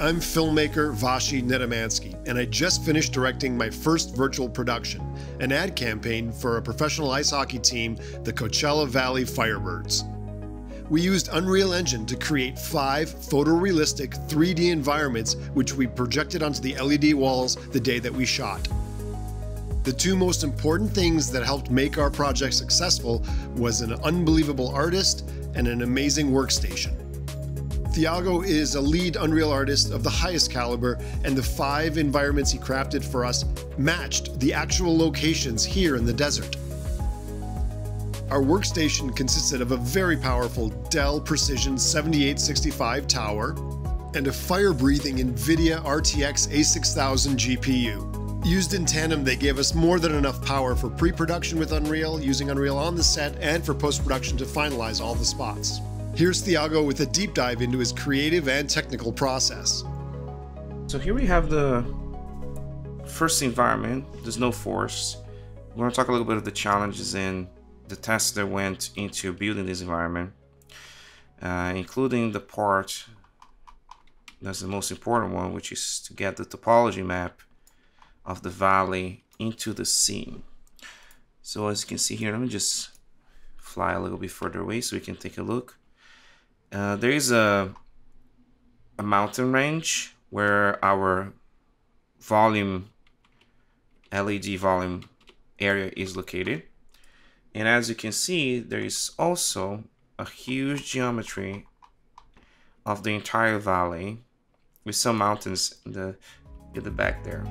I'm filmmaker Vashi Nedomansky, and I just finished directing my first virtual production, an ad campaign for a professional ice hockey team, the Coachella Valley Firebirds. We used Unreal Engine to create five photorealistic 3D environments which we projected onto the LED walls the day that we shot. The two most important things that helped make our project successful was an unbelievable artist and an amazing workstation. Thiago is a lead Unreal artist of the highest caliber, and the five environments he crafted for us matched the actual locations here in the desert. Our workstation consisted of a very powerful Dell Precision 7865 tower and a fire breathing NVIDIA RTX A6000 GPU. Used in tandem, they gave us more than enough power for pre production with Unreal, using Unreal on the set, and for post production to finalize all the spots. Here's Thiago with a deep dive into his creative and technical process. So here we have the first environment. There's no force. We're to talk a little bit of the challenges and the tests that went into building this environment, uh, including the part that's the most important one, which is to get the topology map of the valley into the scene. So as you can see here, let me just fly a little bit further away so we can take a look. Uh, there is a, a mountain range where our volume, LED volume area is located. And as you can see, there is also a huge geometry of the entire valley with some mountains in the, in the back there.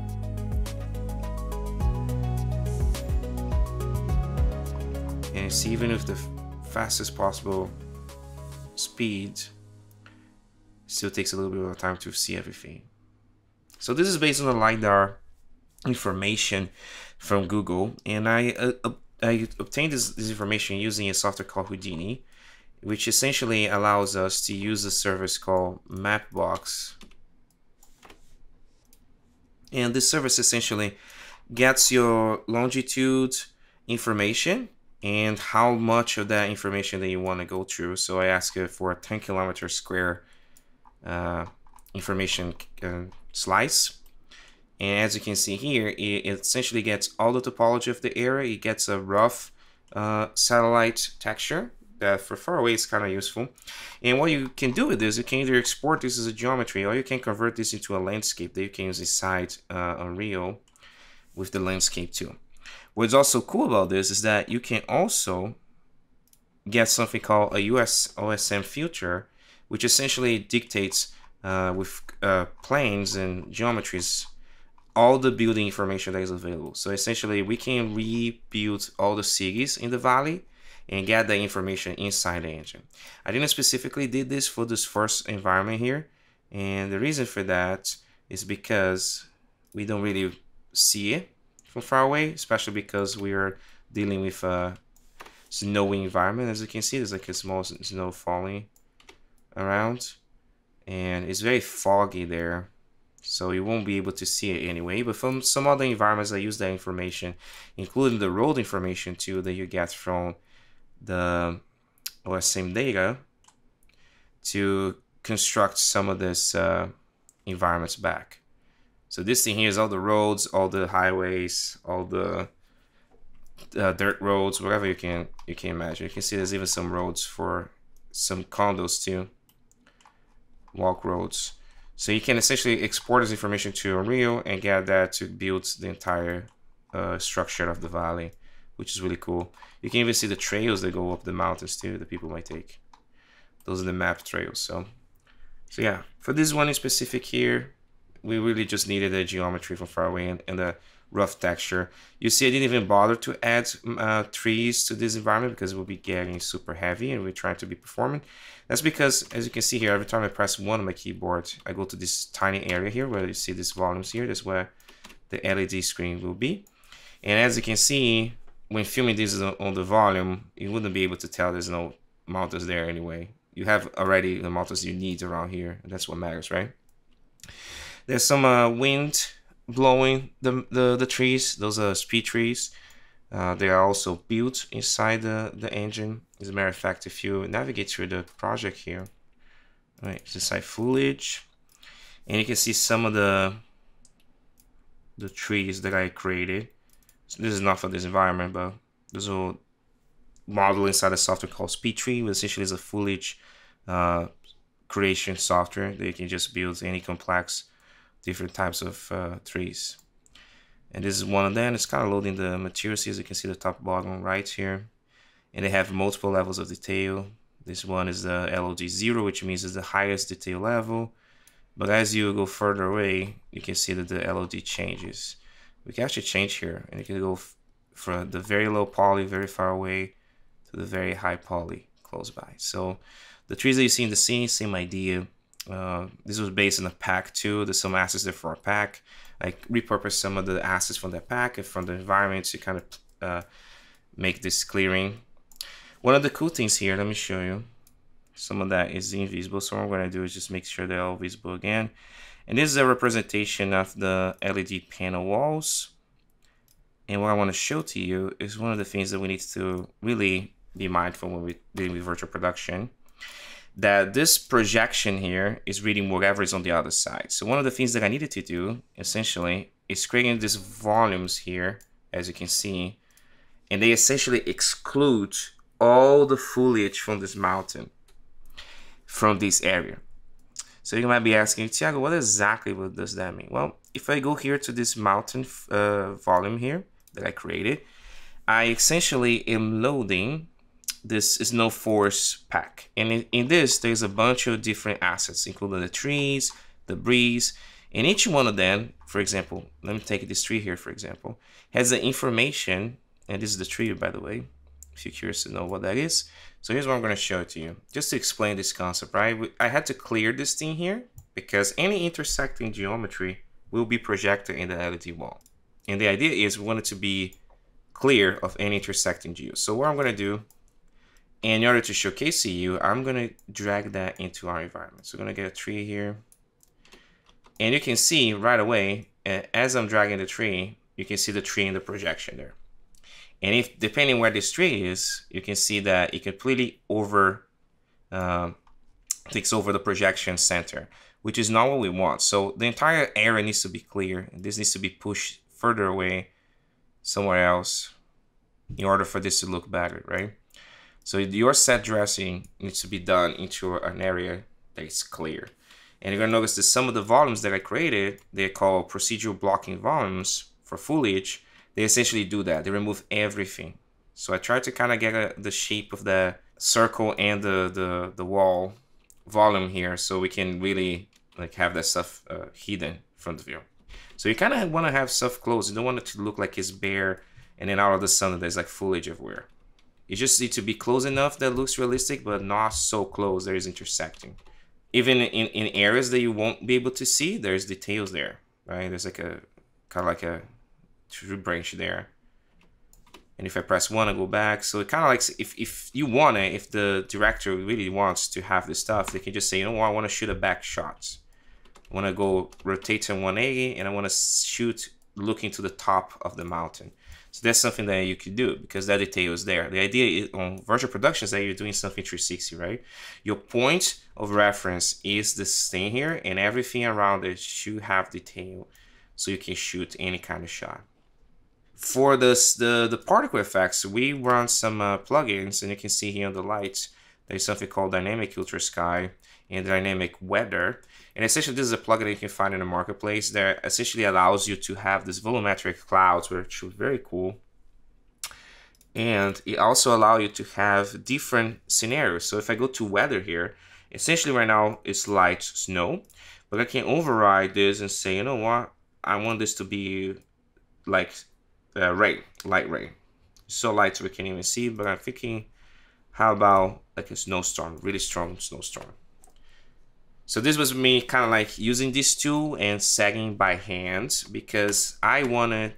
And see even with the fastest possible speed still takes a little bit of time to see everything. So this is based on the LiDAR information from Google and I, uh, I obtained this, this information using a software called Houdini which essentially allows us to use a service called Mapbox and this service essentially gets your longitude information and how much of that information that you want to go through. So I ask it for a 10 kilometer square uh, information uh, slice. And as you can see here, it, essentially gets all the topology of the area. It gets a rough uh, satellite texture that for far away is kind of useful. And what you can do with this, you can either export this as a geometry or you can convert this into a landscape that you can use inside uh, Unreal with the landscape too. What's also cool about this is that you can also get something called a US OSM filter, which essentially dictates uh, with uh, planes and geometries all the building information that is available. So essentially, we can rebuild all the cities in the valley and get the information inside the engine. I didn't specifically did this for this first environment here, and the reason for that is because we don't really see it from far away, especially because we are dealing with a snowy environment. As you can see, there's like a small snow falling around and it's very foggy there. So you won't be able to see it anyway. But from some other environments I use that information, including the road information too that you get from the OSM data to construct some of this uh, environments back. So this thing here is all the roads, all the highways, all the uh, dirt roads, whatever you can you can imagine. You can see there's even some roads for some condos too, walk roads. So you can essentially export this information to Unreal and get that to build the entire uh, structure of the valley, which is really cool. You can even see the trails that go up the mountains too that people might take. Those are the map trails. So, so yeah, for this one in specific here, we really just needed the geometry from far away and, and a rough texture. You see I didn't even bother to add uh, trees to this environment because it will be getting super heavy and we're trying to be performant. That's because, as you can see here, every time I press one on my keyboard, I go to this tiny area here where you see these volumes here. That's where the LED screen will be. And as you can see, when filming this on the volume, you wouldn't be able to tell there's no mountains there anyway. You have already the mountains you need around here. And that's what matters, right? There's some uh, wind blowing the, the, the trees. Those are speed trees. Uh, they are also built inside the, the engine. As a matter of fact, if you navigate through the project here, right, inside foliage. And you can see some of the the trees that I created. So this is not for this environment, but there's a model inside a software called SpeedTree, which essentially is a foliage uh, creation software that you can just build any complex different types of uh, trees. And this is one of them. It's kind of loading the materials as you can see the top bottom right here. And they have multiple levels of detail. This one is the LOD 0, which means it's the highest detail level. But as you go further away, you can see that the LOD changes. We can actually change here, and you can go from the very low poly, very far away, to the very high poly close by. So the trees that you see in the scene, same idea. Uh, this was based on a pack too. There's some assets there for a pack. I repurpose some of the assets from that pack and from the environment to kind of uh, make this clearing. One of the cool things here, let me show you. Some of that is invisible. So what I'm going to do is just make sure they're all visible again. And this is a representation of the LED panel walls. And what I want to show to you is one of the things that we need to really be mindful when we're dealing with virtual production that this projection here is reading whatever is on the other side. So one of the things that I needed to do essentially is creating these volumes here, as you can see, and they essentially exclude all the foliage from this mountain, from this area. So you might be asking, Thiago, what exactly does that mean? Well, if I go here to this mountain uh, volume here that I created, I essentially am loading this snow force pack. And in, in this, there's a bunch of different assets, including the trees, the breeze, and each one of them, for example, let me take this tree here, for example, has the information, and this is the tree, by the way, if you're curious to know what that is. So here's what I'm going to show it to you, just to explain this concept, right? I had to clear this thing here, because any intersecting geometry will be projected in the LED wall. And the idea is we want it to be clear of any intersecting geo. So what I'm going to do and in order to showcase you, I'm going to drag that into our environment. So going to get a tree here. And you can see right away, as I'm dragging the tree, you can see the tree in the projection there. And if depending where this tree is, you can see that it completely over um, takes over the projection center, which is not what we want. So the entire area needs to be clear. This needs to be pushed further away somewhere else in order for this to look better, right? So your set dressing needs to be done into an area that is clear. And you're gonna notice that some of the volumes that I created, they're called procedural blocking volumes for foliage. They essentially do that. They remove everything. So I tried to kind of get a, the shape of the circle and the, the, the wall volume here so we can really like have that stuff uh, hidden from the view. So you kind of want to have stuff close. You don't want it to look like it's bare and then out of the sun there's like foliage everywhere. You just need to be close enough that looks realistic, but not so close there is intersecting. Even in, in areas that you won't be able to see, there's details there, right? There's like a, kind of like a true branch there. And if I press one, I go back. So it kind of like, if, if you want it, if the director really wants to have this stuff, they can just say, you know what, I want to shoot a back shot. I want to go rotate to 180 and I want to shoot looking to the top of the mountain. So that's something that you could do because that detail is there. The idea on virtual production is that you're doing something 360, right? Your point of reference is this thing here and everything around it should have detail so you can shoot any kind of shot. For this, the, the particle effects, we run some uh, plugins and you can see here on the lights, there's something called Dynamic Ultra Sky and Dynamic Weather. And essentially, this is a plugin that you can find in the marketplace that essentially allows you to have this volumetric clouds, which is very cool. And it also allows you to have different scenarios. So if I go to weather here, essentially right now it's light snow, but I can override this and say, you know what, I want this to be like uh, rain, light rain. So light we can't even see, but I'm thinking, how about like a snowstorm, really strong snowstorm. So this was me kind of like using this tool and sagging by hand because I wanted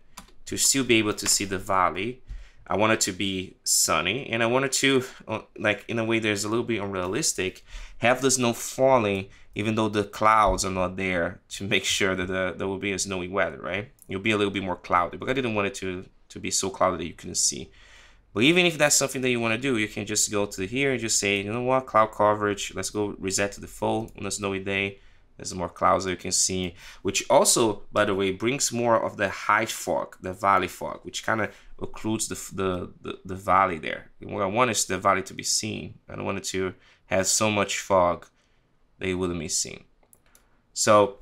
to still be able to see the valley. I wanted to be sunny and I wanted to, uh, like in a way there's a little bit unrealistic, have the snow falling even though the clouds are not there to make sure that the, there will be a snowy weather, right? You'll be a little bit more cloudy, but I didn't want it to, to be so cloudy that you couldn't see. But even if that's something that you want to do, you can just go to here and just say, you know what, cloud coverage, let's go reset to default on a snowy day. There's more clouds that you can see, which also, by the way, brings more of the high fog, the valley fog, which kind of occludes the, the, the, the, valley there. What I want is the valley to be seen. I don't want it to have so much fog that it wouldn't be seen. So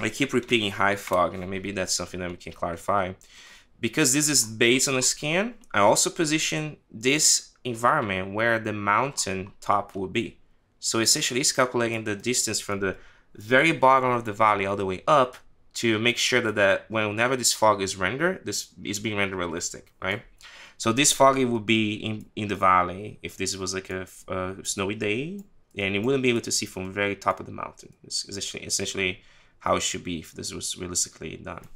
I keep repeating high fog, and maybe that's something that we can clarify. Because this is based on a scan, I also position this environment where the mountain top will be. So essentially it's calculating the distance from the very bottom of the valley all the way up to make sure that, that whenever this fog is rendered, this is being rendered realistic, right? So this foggy would be in, in the valley if this was like a, a snowy day, and you wouldn't be able to see from the very top of the mountain. It's essentially, essentially how it should be if this was realistically done.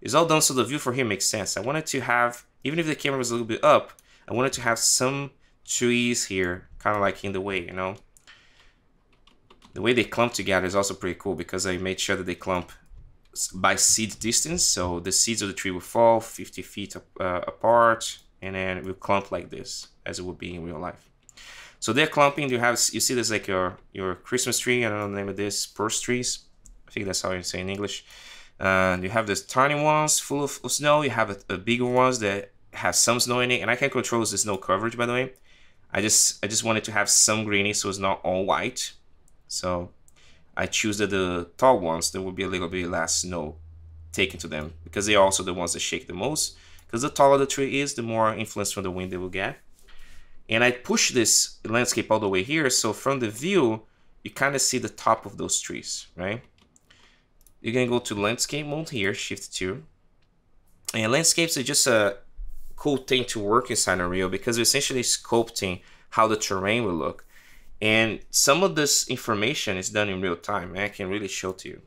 It's all done so the view for here makes sense. I wanted to have, even if the camera was a little bit up, I wanted to have some trees here, kind of like in the way, you know? The way they clump together is also pretty cool because I made sure that they clump by seed distance. So the seeds of the tree will fall 50 feet uh, apart and then it will clump like this as it would be in real life. So they're clumping. You have you see there's like your your Christmas tree. I don't know the name of this. Spruce trees. I think that's how you say in English. Uh, you have the tiny ones full of, of snow. You have a, a, bigger ones that have some snow in it, and I can control the snow coverage. By the way, I just I just wanted to have some greeny, so it's not all white. So I choose that the tall ones there will be a little bit less snow taken to them because they are also the ones that shake the most. Because the taller the tree is, the more influence from the wind they will get. And I push this landscape all the way here, so from the view, you kind of see the top of those trees, right? You're gonna go to landscape mode here, shift 2. And landscapes are just a cool thing to work inside Unreal because you're essentially sculpting how the terrain will look. And some of this information is done in real time and I can really show to you.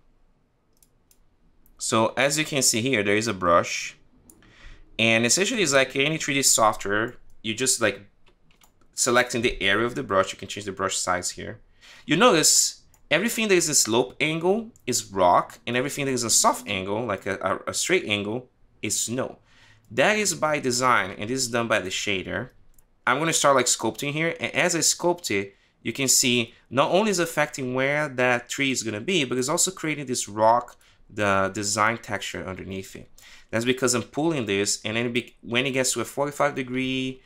So as you can see here, there is a brush and essentially it's like any 3D software, you just like selecting the area of the brush, you can change the brush size here. You notice everything that is a slope angle is rock and everything that is a soft angle, like a, a straight angle, is snow. That is by design and this is done by the shader. I'm going to start like sculpting here and as I sculpt it, you can see not only is affecting where that tree is going to be, but it's also creating this rock, the design texture underneath it. That's because I'm pulling this and then it be, when it gets to a 45 degree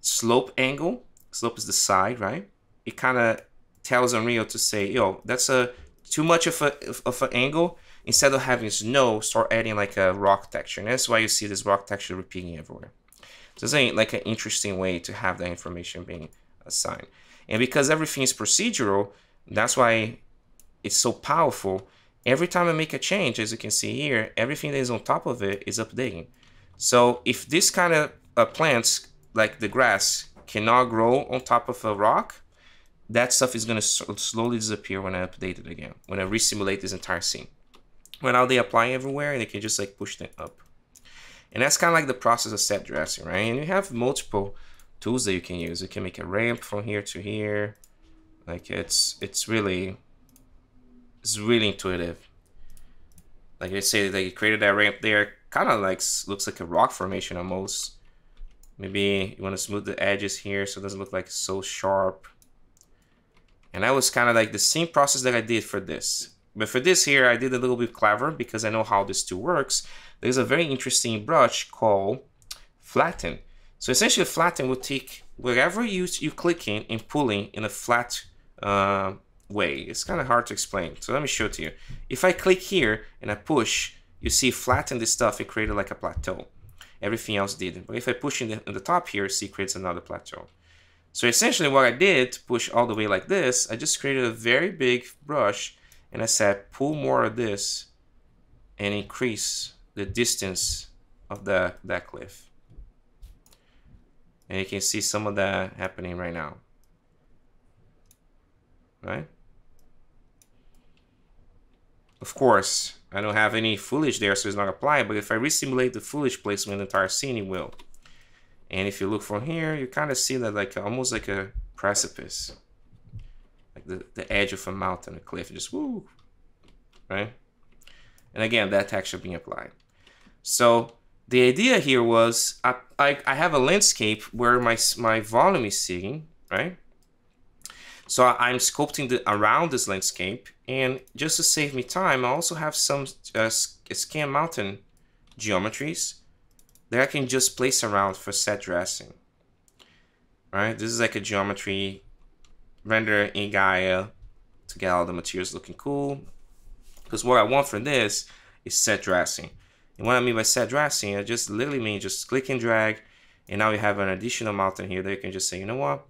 slope angle, slope is the side, right? It kind of tells Unreal to say, yo, that's a too much of a of an angle. Instead of having snow, start adding like a rock texture. And that's why you see this rock texture repeating everywhere. So it's like an interesting way to have that information being assigned. And because everything is procedural, that's why it's so powerful. Every time I make a change, as you can see here, everything that is on top of it is updating. So if this kind of uh, plants, like the grass, cannot grow on top of a rock, that stuff is going to slowly disappear when I update it again, when I resimulate this entire scene. When now they apply everywhere and they can just like push them up. And that's kind of like the process of set dressing, right? And you have multiple tools that you can use. You can make a ramp from here to here. Like it's it's really it's really intuitive. Like I say, you created that ramp there, kind of like looks like a rock formation almost. Maybe you want to smooth the edges here so it doesn't look like so sharp. And that was kind of like the same process that I did for this. But for this here, I did a little bit clever because I know how this tool works. There's a very interesting brush called Flatten. So essentially flatten will take wherever you, you click in and pulling in a flat uh, way. It's kind of hard to explain. So let me show it to you. If I click here and I push, you see flatten this stuff, it created like a plateau. Everything else didn't. But if I push in the, in the top here, see creates another plateau. So essentially what I did to push all the way like this, I just created a very big brush and I said pull more of this and increase the distance of the, that cliff. And you can see some of that happening right now. Right? Of course, I don't have any foliage there, so it's not applied, but if I resimulate the foliage placement in the entire scene, it will. And if you look from here, you kind of see that like almost like a precipice. Like the, the edge of a mountain, a cliff, just woo, right? And again, that texture being applied. So the idea here was I, I, I have a landscape where my, my volume is sitting, right? So I'm sculpting the, around this landscape and just to save me time, I also have some uh, scan mountain geometries that I can just place around for set dressing. Right, this is like a geometry render in Gaea to get all the materials looking cool. Because what I want for this is set dressing. And what I mean by set dressing, I just literally mean just click and drag, and now you have an additional mountain here that you can just say, you know what?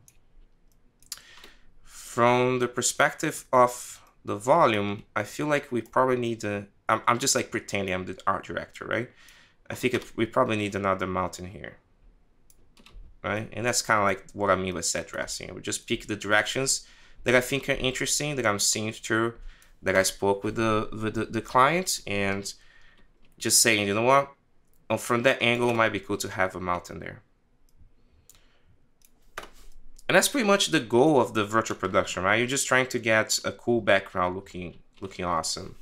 From the perspective of the volume, I feel like we probably need a, I'm, I'm just like pretending I'm the art director, right? I think it, we probably need another mountain here, right? And that's kind of like what I mean by set dressing. We just pick the directions that I think are interesting, that I'm seeing through, that I spoke with the with the, the client, and just saying, you know what? Oh, from that angle, it might be cool to have a mountain there. And that's pretty much the goal of the virtual production, right? You're just trying to get a cool background looking looking awesome.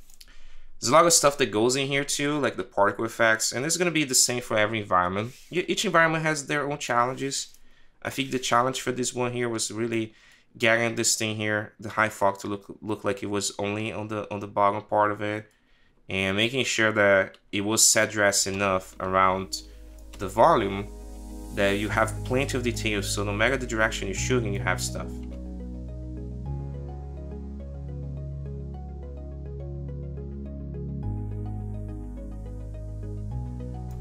There's a lot of stuff that goes in here too, like the particle effects, and it's going to be the same for every environment. Each environment has their own challenges. I think the challenge for this one here was really getting this thing here, the high fog to look look like it was only on the on the bottom part of it, and making sure that it was set dress enough around the volume that you have plenty of details. So no matter the direction you're shooting, you have stuff.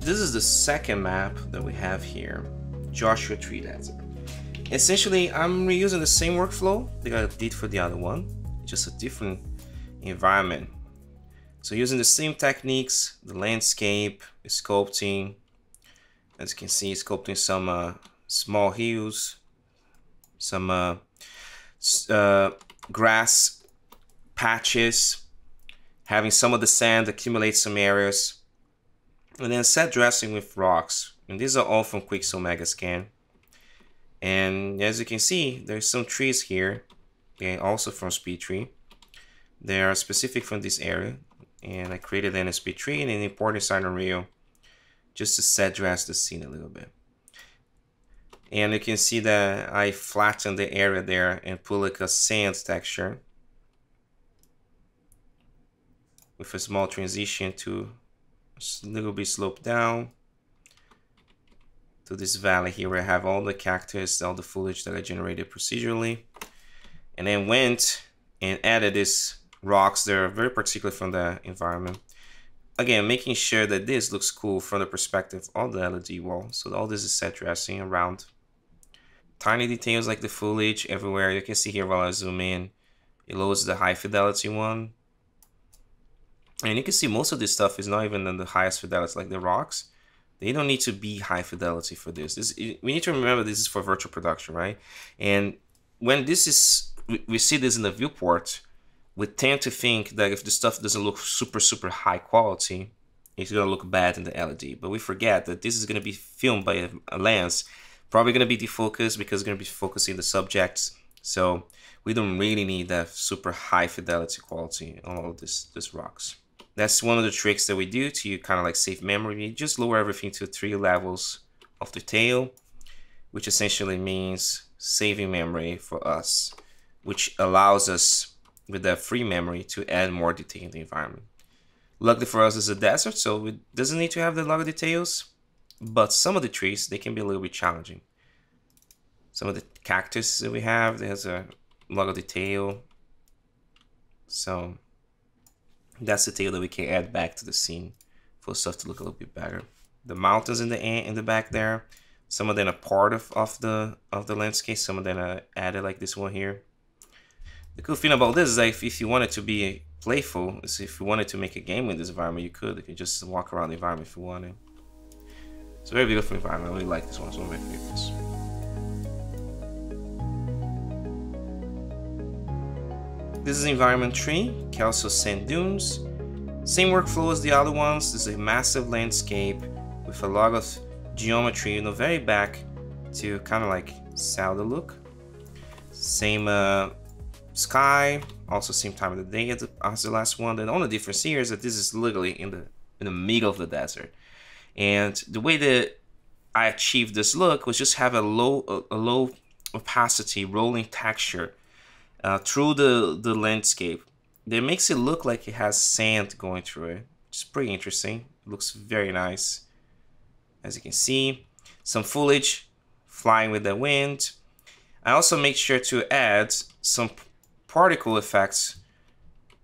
This is the second map that we have here, Joshua Tree Desert. Essentially, I'm reusing the same workflow that I did for the other one, just a different environment. So using the same techniques, the landscape, the sculpting, as you can see, sculpting some uh, small hills, some uh, uh, grass patches, having some of the sand accumulate some areas, and then set dressing with rocks. And these are all from Quixel Megascan. And as you can see, there's some trees here, okay, also from SpeedTree. They are specific from this area. And I created an SP3 and an import inside Unreal just to set dress the scene a little bit. And you can see that I flattened the area there and put like a sand texture with a small transition to little bit slope down to this valley here where I have all the cactus, all the foliage that I generated procedurally. And then went and added these rocks that are very particular from the environment. Again, making sure that this looks cool from the perspective of the LED wall. So all this is set dressing around. Tiny details like the foliage everywhere. You can see here while I zoom in, it loads the high fidelity one. And you can see most of this stuff is not even in the highest fidelity, like the rocks. They don't need to be high fidelity for this. this we need to remember this is for virtual production, right? And when this is, we see this in the viewport, we tend to think that if the stuff doesn't look super, super high quality, it's gonna look bad in the LED. But we forget that this is gonna be filmed by a, a lens, probably gonna be defocused because it's gonna be focusing the subjects. So we don't really need that super high fidelity quality on all of this, this rocks. That's one of the tricks that we do to kind of like save memory. We just lower everything to three levels of detail, which essentially means saving memory for us, which allows us with that free memory to add more detail in the environment. Luckily for us, it's a desert, so it doesn't need to have a lot of details, but some of the trees, they can be a little bit challenging. Some of the cactus that we have, there's a lot of detail. So that's the detail that we can add back to the scene for stuff to look a little bit better. The mountains in the in the back there, some of them are part of, of the of the landscape, some of them are added like this one here. The cool thing about this is that if, if you wanted to be playful, is if you wanted to make a game with this environment, you could. You could just walk around the environment if you wanted. It's a very beautiful environment. I really like this one. It's one of my favorites. This is environment 3, Kelso Sand Dunes. Same workflow as the other ones. This is a massive landscape with a lot of geometry, you know, very back to kind of like the look. Same uh, sky, also same time of the day as the, as the last one. The only difference here is that this is literally in the in the middle of the desert. And the way that I achieved this look was just have a low a, a low opacity rolling texture uh, through the, the landscape. That makes it look like it has sand going through it. It's pretty interesting. It looks very nice. As you can see, some foliage flying with the wind. I also make sure to add some particle effects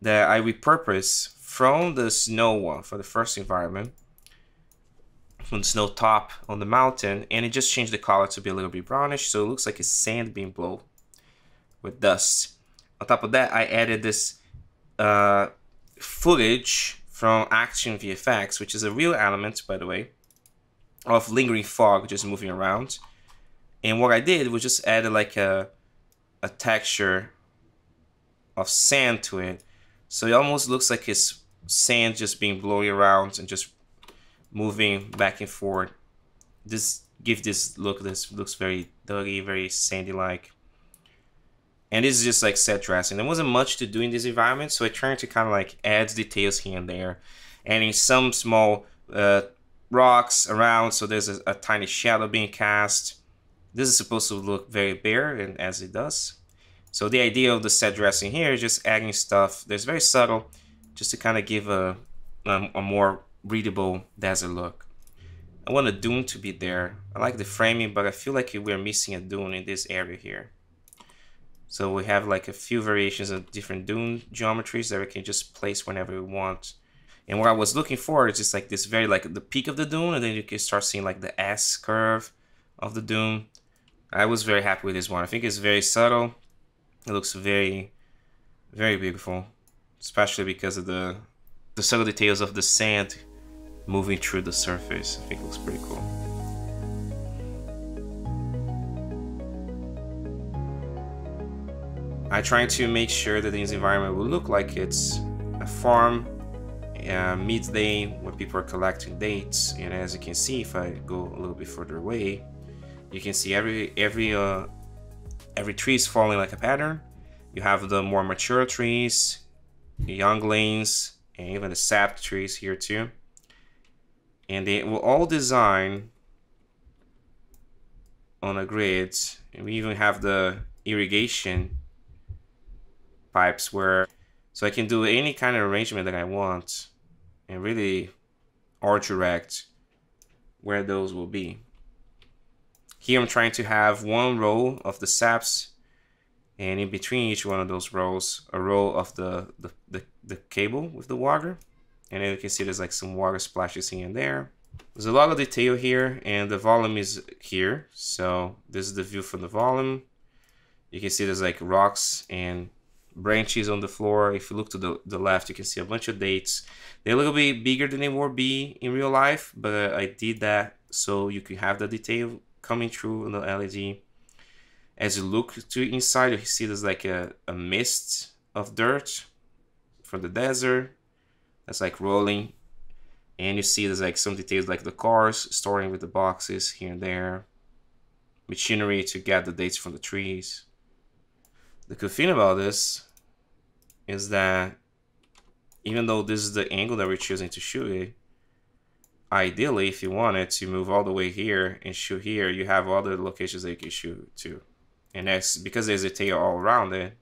that I repurpose from the snow one for the first environment from the snow top on the mountain and it just changed the color to be a little bit brownish so it looks like it's sand being blown with dust on top of that I added this uh, footage from ActionVFX which is a real element by the way of lingering fog just moving around and what I did was just added like a a texture of sand to it so it almost looks like it's sand just being blown around and just moving back and forth. This give this look. This looks very dirty, very sandy-like. And this is just like set dressing. There wasn't much to do in this environment, so I tried to kind of like add details here and there, adding some small uh, rocks around. So there's a, a tiny shadow being cast. This is supposed to look very bare, and as it does. So the idea of the set dressing here is just adding stuff that's very subtle, just to kind of give a, a, a more readable desert look. I want a dune to be there. I like the framing, but I feel like we're missing a dune in this area here. So we have like a few variations of different dune geometries that we can just place whenever we want. And what I was looking for is just like this very like the peak of the dune and then you can start seeing like the S curve of the dune. I was very happy with this one. I think it's very subtle. It looks very, very beautiful, especially because of the, the subtle details of the sand moving through the surface. I think looks pretty cool. I try to make sure that this environment will look like it's a farm uh, midday when people are collecting dates. And as you can see if I go a little bit further away you can see every every uh, every tree is falling like a pattern. You have the more mature trees younglings and even the sap trees here too. And they will all design on a grid. And we even have the irrigation pipes where so I can do any kind of arrangement that I want and really art direct where those will be. Here I'm trying to have one row of the saps and in between each one of those rows a row of the, the, the, the cable with the water. And then you can see there's like some water splashes here and there. There's a lot of detail here and the volume is here. So this is the view from the volume. You can see there's like rocks and branches on the floor. If you look to the, the left you can see a bunch of dates. They're a little bit bigger than they would be in real life but I did that so you can have the detail coming through on the LED as you look to inside you see there's like a, a mist of dirt from the desert that's like rolling. And you see there's like some details like the cars storing with the boxes here and there. Machinery to get the dates from the trees. The cool thing about this is that even though this is the angle that we're choosing to shoot it ideally if you wanted to move all the way here and shoot here you have other locations that you can shoot to and that's because there's a tail all around it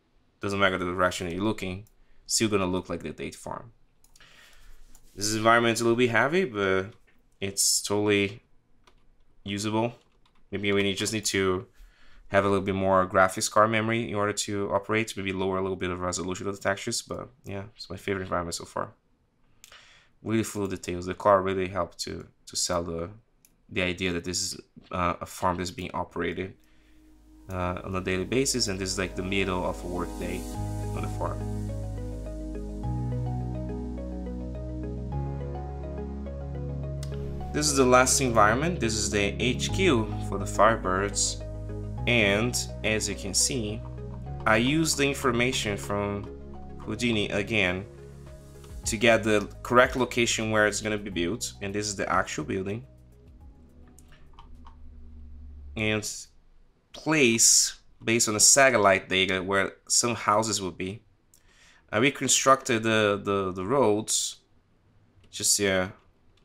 doesn't matter the direction that you're looking still gonna look like the date farm this environment is a little bit heavy, but it's totally usable. Maybe we just need to have a little bit more graphics card memory in order to operate, maybe lower a little bit of resolution of the textures, but yeah, it's my favorite environment so far. Really full details. The car really helped to to sell the the idea that this is uh, a farm that's being operated uh, on a daily basis, and this is like the middle of a work day on the farm. This is the last environment. This is the HQ for the Firebirds. And as you can see, I use the information from Houdini again to get the correct location where it's going to be built. And this is the actual building. And place based on the satellite data where some houses will be. I reconstructed the, the, the roads just yeah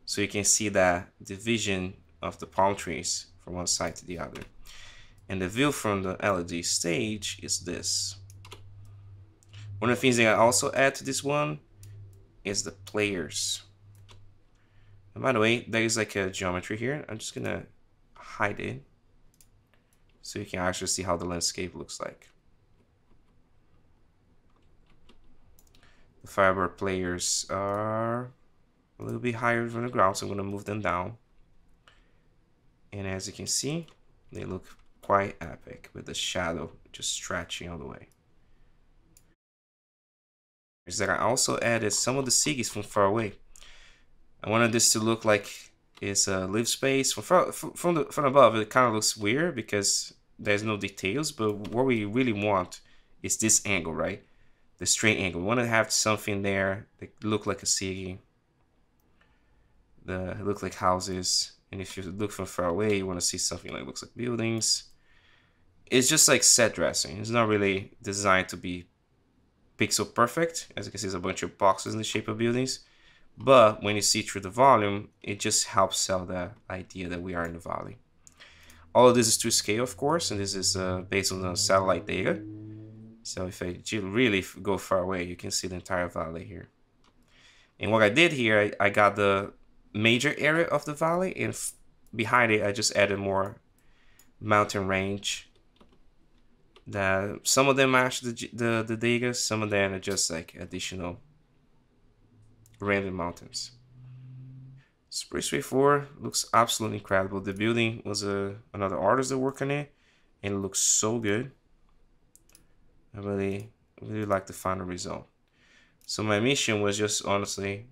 so you can see the division of the palm trees from one side to the other. And the view from the LED stage is this. One of the things that I also add to this one is the players. And by the way, there is like a geometry here. I'm just gonna hide it so you can actually see how the landscape looks like. The Firebird players are a little bit higher from the ground, so I'm gonna move them down. And as you can see, they look quite epic with the shadow just stretching all the way. Is that I also added some of the Sigis from far away. I wanted this to look like it's a live space from far, from the from above. It kind of looks weird because there's no details, but what we really want is this angle, right? The straight angle. We want to have something there that look like a Sigi. The look like houses, and if you look from far away, you want to see something that looks like buildings. It's just like set dressing. It's not really designed to be pixel perfect. As you can see, there's a bunch of boxes in the shape of buildings. But when you see through the volume, it just helps sell the idea that we are in the valley. All of this is to scale, of course, and this is uh, based on the satellite data. So if I really go far away, you can see the entire valley here. And what I did here, I, I got the major area of the valley, and behind it, I just added more mountain range. That some of them match the the the Degas, some of them are just like additional random mountains. Spaceway 4 looks absolutely incredible. The building was a another artist that worked on it, and it looks so good. I really, really like the final result. So my mission was just honestly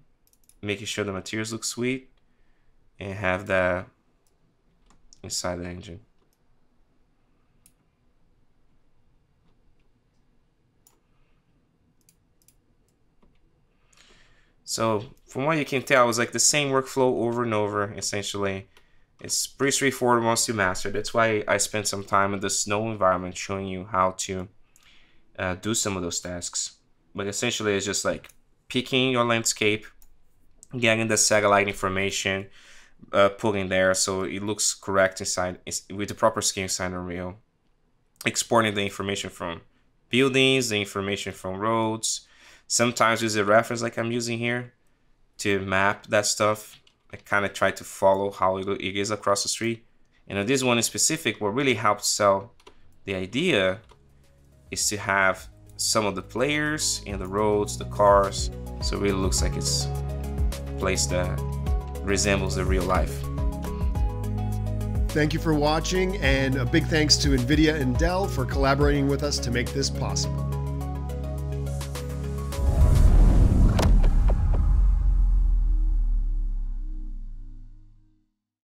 making sure the materials look sweet and have that inside the engine. So from what you can tell, it's like the same workflow over and over, essentially. It's pretty straightforward once you master. That's why I spent some time in the snow environment showing you how to uh, do some of those tasks. But essentially, it's just like picking your landscape, getting the satellite information, uh, pulling there so it looks correct inside with the proper scale inside Unreal, exporting the information from buildings, the information from roads, Sometimes use a reference like I'm using here to map that stuff. I kind of try to follow how it is across the street. And this one in specific, what really helps sell the idea is to have some of the players and the roads, the cars, so it really looks like it's a place that resembles the real life. Thank you for watching, and a big thanks to NVIDIA and Dell for collaborating with us to make this possible.